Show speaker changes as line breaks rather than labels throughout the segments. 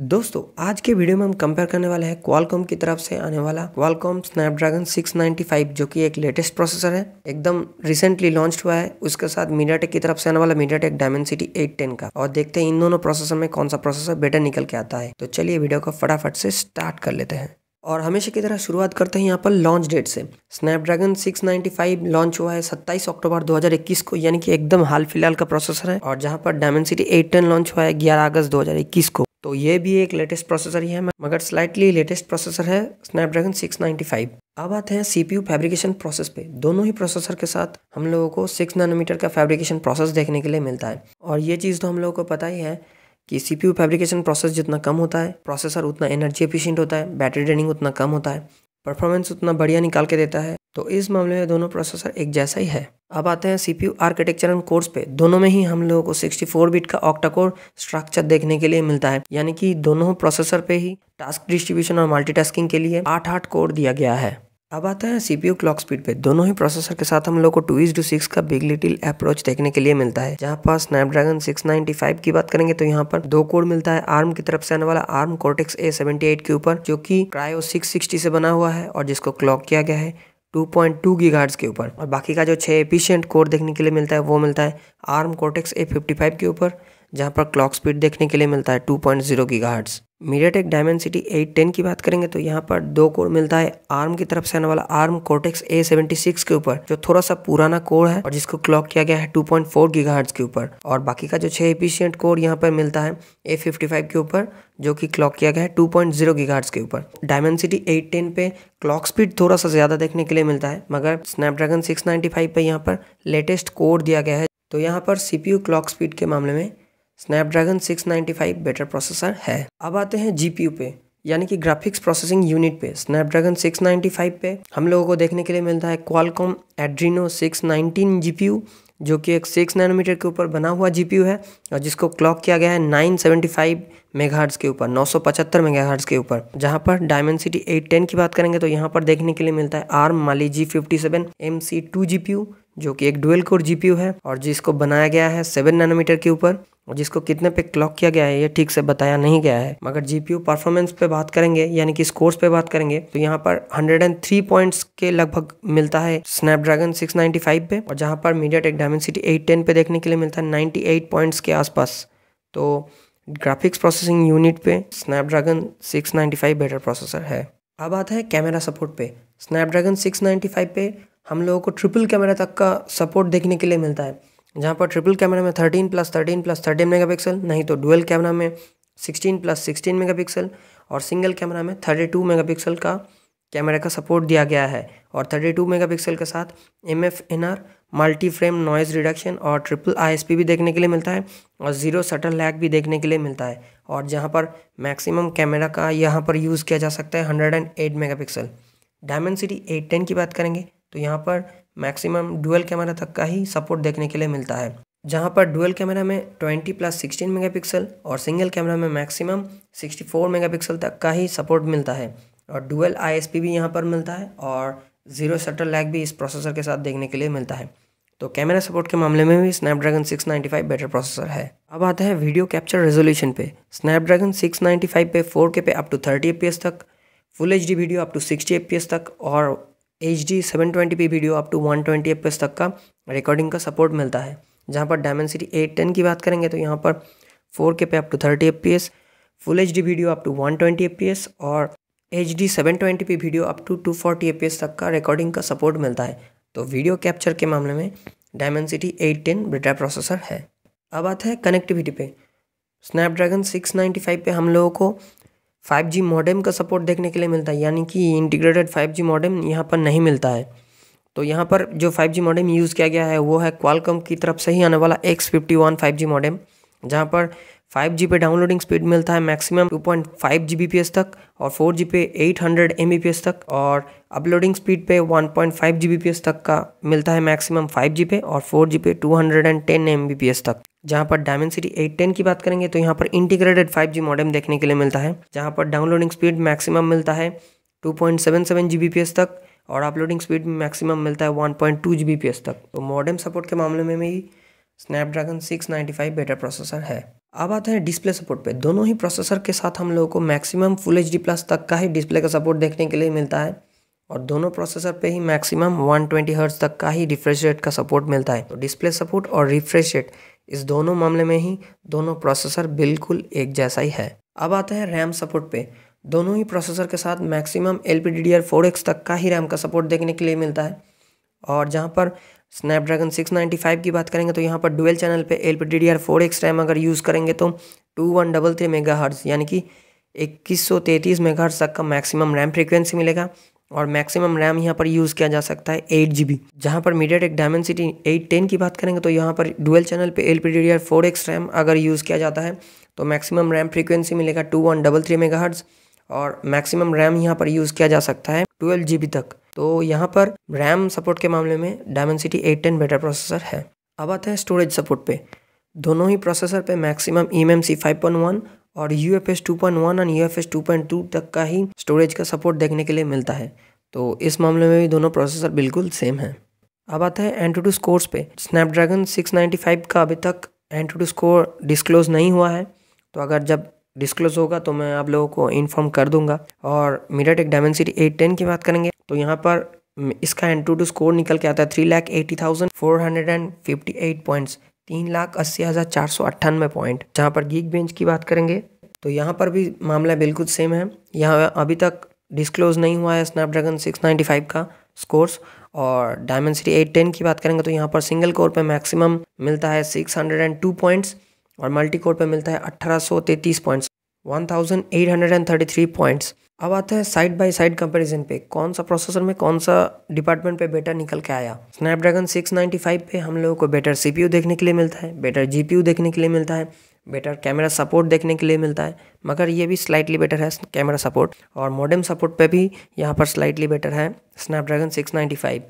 दोस्तों, आज के वीडियो में हम कंपेयर करने वाले हैं क्वालकॉम की तरफ़ से आने वाला क्वालकॉम स्नैपड्रैगन 695 जो कि एक लेटेस्ट प्रोसेसर है। एकदम रिसेंटली लॉन्च हुआ है। उसके साथ मीडियाटेक की तरफ़ से आने वाला मीडियाटेक डायमेंसिटी 810 का। और देखते हैं इन दोनों प्रोसेसर में कौन सा प्रोसेसर बेटर निकल के आता है। तो चलिए वीडियो को फटाफट से स्टार्ट कर लेते हैं। और हमेशा की तरह शुरुआत करते हैं यहाँ पर लॉन्च डेट से। स्नैपड्रैगन 695 लॉन्च हुआ है 27 अक्टूबर 2021 को, यानी कि एकदम हाल फ़िलहाल का प्रोसेसर है। और जहाँ पर डायमेंसिटी 810 लॉन्च हुआ है 11 अगस्त 2021 को। तो ये भी एक लेटेस्ट प्रोसेसर ही है मगर स्लाइटली लेटेस्ट प्रोसेसर है स्नैपड्रैगन 695 अब आते हैं सीपीयू फैब्रिकेशन प्रोसेस पे। दोनों ही प्रोसेसर के साथ हम लोगों को 6 नैनोमीटर का फैब्रिकेशन प्रोसेस देखने के लिए मिलता है। और ये चीज़ तो हम लोगों को पता ही है कि सीपीयू फैब्रिकेशन प्रोसेस जितना कम होता है प्रोसेसर उतना एनर्जी एफिशिएंट होता है बैटरी ड्रेनिंग उतना कम होता है। परफॉर्मेंस उतना बढ़िया निकाल के देता है तो इस मामले में दोनों प्रोसेसर एक जैसा ही है। अब आते हैं सीपीयू आर्किटेक्चर एंड कोर्स पे। दोनों में ही हम लोगों को 64 बिट का ऑक्टा कोर स्ट्रक्चर देखने के लिए मिलता है, यानी कि दोनों प्रोसेसर पे ही टास्क डिस्ट्रीब्यूशन और मल्टीटास्किंग के लिए आठ आठ कोर दिया गया है। अब आता है सीपीयू क्लॉक स्पीड पे। दोनों ही प्रोसेसर के साथ हम लोग को टू इज़ टू सिक्स का बिग लिटिल अप्रोच देखने के लिए मिलता है। जहाँ पर स्नैपड्रैगन 695 की बात करेंगे तो यहाँ पर दो कोड मिलता है। आर्म की तरफ़ से आने वाला आर्म कोर्टेक्स ए के ऊपर, जो कि क्रायो 660 से बना हुआ है और जिसको क्लॉक किया गया है 2.2 गीगाहर्ट्ज के ऊपर। और बाकी का जो छः एफिशिएंट कोड देखने के लिए मिलता है, वो मिलता है आर्म कोर्टेक्स ए के ऊपर। जहाँ पर क्लॉक स्पीड देखने के लिए मिलता है 2.0 point zero gigahertz MediaTek Dimensity 810 की बात करेंगे तो यहाँ पर दो कोर मिलता है। आर्म की तरफ़ से आने वाला Arm Cortex A seventy six के ऊपर, जो थोड़ा सा पुराना कोर है और जिसको क्लॉक किया गया है टू पॉइंट के ऊपर। और बाकी का जो छह एफिशिएंट कोर यहाँ पर मिलता है ए फिफ्टी फाइव के ऊपर, जो कि क्लॉक किया गया है टू पॉइंट के ऊपर। डायमेंसिटी 810 पे क्लॉक स्पीड थोड़ा सा ज़्यादा देखने के लिए मिलता है, मगर स्नैपड्रैगन 695 पे यहाँ पर लेटेस्ट कोड दिया गया है। तो यहाँ पर सीपीयू क्लॉक स्पीड के मामले में स्नैपड्रैगन 695 बेटर प्रोसेसर है। अब आते हैं जीपीयू पे, यानी कि ग्राफिक्स प्रोसेसिंग यूनिट पे स्नैपड्रैगन 695 पे। हम लोगों को देखने के लिए मिलता है क्वालकॉम एड्रीनो 619 जीपीयू जो कि एक सिक्स नैनोमीटर के ऊपर बना हुआ जीपीयू है, और जिसको क्लॉक किया गया है 975 मेगाहर्ट्ज के ऊपर 975 मेगाहर्ट्ज के ऊपर। जहाँ पर डायमेंसिटी 810 की बात करेंगे तो यहाँ पर देखने के लिए मिलता है Arm Mali G fifty seven M C two जो कि एक डुअल कोर जीपीयू है, और जिसको बनाया गया है सेवन नैनोमीटर के ऊपर। जिसको कितने पे क्लॉक किया गया है, ये ठीक से बताया नहीं गया है। मगर जीपीयू परफॉर्मेंस पे बात करेंगे, यानी कि स्कोर्स पे बात करेंगे तो यहाँ पर 103 पॉइंट्स के लगभग मिलता है स्नैपड्रैगन 695 पे, और जहाँ पर मीडिया टेक डायमेंसिटी 810 पे देखने के लिए मिलता है 98 पॉइंट्स के आसपास। तो ग्राफिक्स प्रोसेसिंग यूनिट पे स्नैपड्रैगन 695 बेटर प्रोसेसर है। अब आता है कैमरा सपोर्ट पे। स्नैपड्रैगन 695 पे हम लोगों को ट्रिपल कैमरा तक का सपोर्ट देखने के लिए मिलता है। जहाँ पर ट्रिपल कैमरा में thirteen plus thirteen plus thirteen megapixel नहीं तो डुअल कैमरा में sixteen plus sixteen mega pixel और सिंगल कैमरा में थर्टी टू मेगा पिक्सल का कैमरा का सपोर्ट दिया गया है। और थर्टी टू मेगा पिक्सल के साथ M F N R multi frame noise reduction और ट्रिपल आई एस पी भी देखने के लिए मिलता है और ज़ीरो सटल लैग भी देखने के लिए मिलता है। और जहाँ पर मैक्सिमम कैमरा का यहाँ पर यूज़ किया जा सकता है hundred and eight megapixel Dimensity eight ten की बात करेंगे तो यहाँ पर मैक्सिमम डुअल कैमरा तक का ही सपोर्ट देखने के लिए मिलता है। जहाँ पर डुअल कैमरा में 20 प्लस 16 मेगापिक्सल और सिंगल कैमरा में मैक्सिमम 64 मेगापिक्सल तक का ही सपोर्ट मिलता है। और डुअल आईएसपी भी यहाँ पर मिलता है और ज़ीरो शटर लैग भी इस प्रोसेसर के साथ देखने के लिए मिलता है। तो कैमरा सपोर्ट के मामले में भी स्नैपड्रैगन 695 बेटर प्रोसेसर है। अब आता है वीडियो कैप्चर रेजोल्यूशन पे। स्नैपड्रैगन 695 पे 4K पे अप टू 30 एफ़ तक full HD video up to 60 F तक और H D seven twenty P video up to one twenty F तक का रिकॉर्डिंग का सपोर्ट मिलता है। जहाँ पर डायमेंसिटी एट टेन की बात करेंगे तो यहाँ पर फोर के पे up to thirty F P S full H D video up to one twenty F P S और H D seven twenty P video up to two forty F P S तक का recording का support मिलता है। तो video capture के मामले में डायमेंसिटी एट टेन ब्रिटा प्रोसेसर है। अब आता है कनेक्टिविटी पे। स्नैपड्रैगन सिक्स नाइन्टी फाइव पे हम लोगों को फाइव जी मॉडेम का सपोर्ट देखने के लिए मिलता है, यानी कि इंटीग्रेटेड फाइव जी मॉडेम यहाँ पर नहीं मिलता है। तो यहाँ पर जो फाइव जी मॉडेम यूज़ किया गया है, वो है क्वालकम की तरफ़ से ही आने वाला X fifty one five G modem, जहाँ पर फाइव जी पे डाउनलोडिंग स्पीड मिलता है मैक्सिमम पी एस तक और फोर जी पे eight hundred M B P S तक और अपलोडिंग स्पीड पे one point five G B P S तक का मिलता है मैक्सिमम जी पे और फोर जी पे two hundred and ten M B P S तक। जहाँ पर डायमेंसिटी एट टेन की बात करेंगे तो यहाँ पर इंटीग्रेटेड फाइव जी मॉडेम देखने के लिए मिलता है, जहाँ पर डाउनलोडिंग स्पीड मैक्सिमम मिलता है two point seven seven G B P S तक और अपलोडिंग स्पीड मैक्सिमम मिलता है one point two G B P S तक। तो मॉडेम सपोर्ट के मामले में भी Snapdragon six ninety five better processor है। अब आते हैं डिस्प्ले सपोर्ट पे। दोनों ही प्रोसेसर के साथ हम लोगों को मैक्सिमम फुल एचडी प्लस तक का ही डिस्प्ले का सपोर्ट देखने के लिए मिलता है। और दोनों प्रोसेसर पे ही मैक्सिमम 120 ट्वेंटी तक का ही रिफ्रेश रेट का सपोर्ट मिलता है। तो डिस्प्ले सपोर्ट और रिफ्रेश रेट इस दोनों मामले में ही दोनों प्रोसेसर बिल्कुल एक जैसा ही है। अब आता है रैम सपोर्ट पे। दोनों ही प्रोसेसर के साथ maximum L P D D R four X तक का ही रैम का सपोर्ट देखने के लिए मिलता है। और जहाँ पर स्नैपड्रैगन 695 की बात करेंगे तो यहाँ पर डुअल चैनल पे L P D D R four X RAM अगर यूज़ करेंगे तो two one double three mega यानी कि इक्कीस सौ तैंतीस मेगा तक का मैक्सिमम रैम फ्रिक्वेंसी मिलेगा। और मैक्सिमम रैम यहाँ पर यूज़ किया जा सकता है एट जी बी जहाँ पर MediaTek Dimensity eight ten की बात करेंगे तो यहाँ पर डुअल चैनल पे L P D R four X RAM अगर यूज़ किया जाता है तो मैक्सिमम रैम फ्रीक्वेंसी मिलेगा two one double three megahertz और मैक्सिमम रैम यहाँ पर यूज़ किया जा सकता है ट्वेल्व जी बी तक। तो यहाँ पर रैम सपोर्ट के मामले में Dimensity eight ten better processor है। अब आता है स्टोरेज सपोर्ट पे। दोनों ही प्रोसेसर पे maximum E M C five point one और U F S two point one और U F S two point two तक का ही स्टोरेज का सपोर्ट देखने के लिए मिलता है। तो इस मामले में भी दोनों प्रोसेसर बिल्कुल सेम है। अब आता है टू स्कोर्स पे। स्नैपड्रैगन सिक्स नाइन्टी फाइव का अभी तक टू स्कोर डिस्क्लोज नहीं हुआ है। तो अगर जब डिस्क्लोज होगा तो मैं आप लोगों को इन्फॉर्म कर दूँगा। और MediaTek Dimensity eight ten की बात करेंगे तो यहाँ पर इसका टू स्कोर निकल के आता है three lakh eighty thousand four hundred and fifty eight points तीन लाख अस्सी हज़ार चार सौ अट्ठानवे पॉइंट। जहाँ पर गीक बेंच की बात करेंगे तो यहाँ पर भी मामला बिल्कुल सेम है। यहाँ अभी तक डिस्क्लोज नहीं हुआ है स्नैपड्रैगन सिक्स नाइन्टी फाइव का स्कोर्स और डायमंड सिटी टेन की बात करेंगे तो यहाँ पर सिंगल कोर पे मैक्सिमम मिलता है six hundred and two points और मल्टी कोर पे मिलता है अट्ठारह सौ तैतीस points one thousand eight hundred and thirty three points अब आता है साइड बाय साइड कंपैरिजन पे। कौन सा प्रोसेसर में कौन सा डिपार्टमेंट पे बेटर निकल के आया? स्नैपड्रैगन 695 पे हम लोगों को बेटर सीपीयू देखने के लिए मिलता है बेटर जीपीयू देखने के लिए मिलता है बेटर कैमरा सपोर्ट देखने के लिए मिलता है। मगर ये भी स्लाइटली बेटर है कैमरा सपोर्ट और मॉडर्म सपोर्ट पे भी यहाँ पर स्लाइटली बेटर है स्नैपड्रैगन 695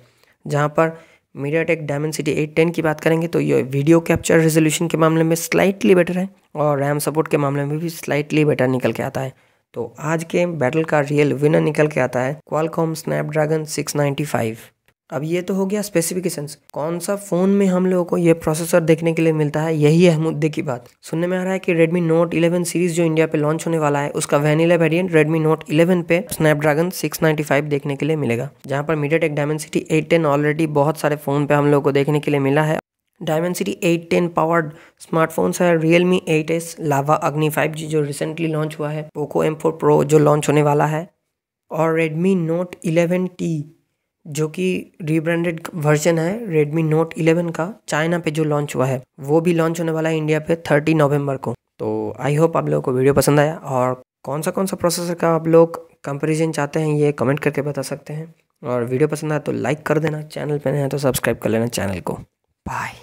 जहाँ पर MediaTek Dimensity eight ten की बात करेंगे तो ये वीडियो कैप्चर रेजोल्यूशन के मामले में स्लाइटली बेटर है और रैम सपोर्ट के मामले में भी स्लाइटली बेटर निकल के आता है। तो आज के बैटल का रियल विनर निकल के आता है क्वालकॉम स्नैपड्रैगन 695 अब ये तो हो गया स्पेसिफिकेशंस कौन सा फ़ोन में हम लोगों को ये प्रोसेसर देखने के लिए मिलता है? यही है मुद्दे की बात। सुनने में आ रहा है कि Redmi Note 11 सीरीज़ जो इंडिया पे लॉन्च होने वाला है, उसका वैनिला वेरिएंट Redmi Note 11 पे Snapdragon 695 देखने के लिए मिलेगा, जहाँ पर Dimensity 810 ऑलरेडी बहुत सारे फ़ोन पे हम लोग को देखने के लिए मिला है। डायमेंसिटी 810 पावर्ड स्मार्टफोन्स है Realme eight S Lava Agni 5G जो रिसेंटली लॉन्च हुआ है पोको एम फोर प्रो जो लॉन्च होने वाला है, और Redmi Note 11T जो कि रीब्रांडेड वर्जन है रेडमी नोट 11 का चाइना पे जो लॉन्च हुआ है, वो भी लॉन्च होने वाला है इंडिया पे 30 नवंबर को। तो आई होप आप लोगों को वीडियो पसंद आया, और कौन सा कौन सा प्रोसेसर का आप लोग कंपेरिजन चाहते हैं, ये कमेंट करके बता सकते हैं। और वीडियो पसंद आया तो लाइक कर देना चैनल पर नए हैं तो सब्सक्राइब कर लेना चैनल को। बाय